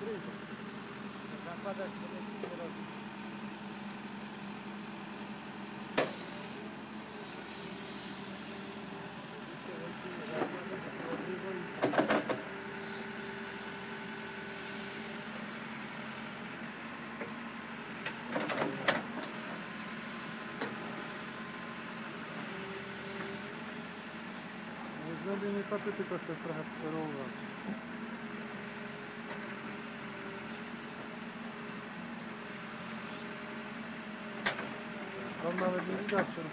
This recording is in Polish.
druga. Zakładać sobie nie robić. Nie koty, tylko chcę trochę sterować. Onları bizi de atıyorum.